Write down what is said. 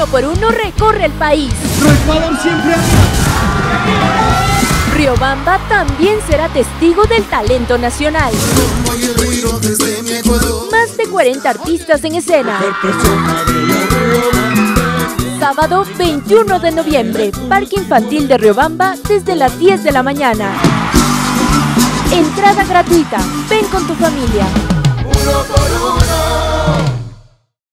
uno por uno recorre el país. Siempre Riobamba también será testigo del talento nacional. Más de 40 artistas en escena. Sábado 21 de noviembre, Parque Infantil de Riobamba desde las 10 de la mañana. Entrada gratuita. Ven con tu familia.